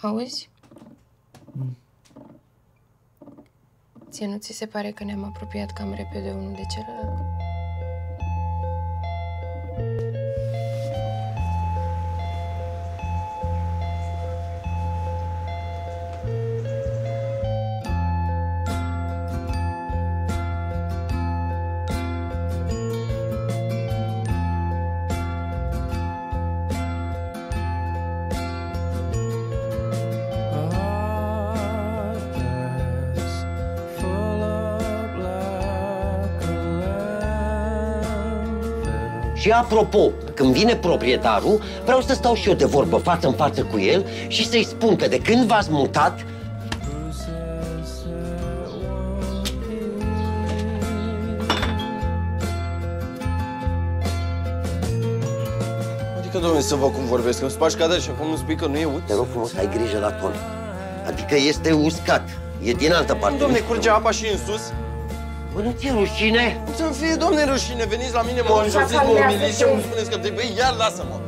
Auzi? Ție nu ți se pare că ne-am apropiat cam repede unul de celălalt? Și apropo, când vine proprietarul, vreau să stau și eu de vorbă față în față cu el și să-i spun că de când v-ați mutat, Adică, domnule, să văd cum vorbesc, îmi spargi cadă și acum îmi spui că nu e ut? te rog frumos, ai grijă la ton. Adică este uscat, e din altă parte. Domne, curge apa și în sus? Bă, nu ți-e rușine? Să-mi fie, domne, rușine, veniți la mine, mă înjurțiți, mă umiliți și îmi spuneți că te... Băi, iar lasă-mă!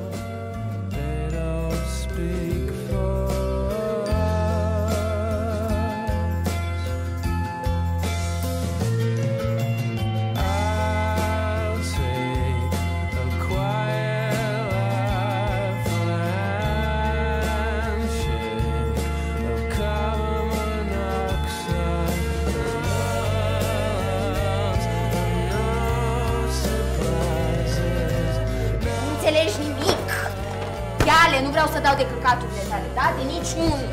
înțelegi nimic. Iale, nu vreau să dau de căcaturile tale, da? De niciunul.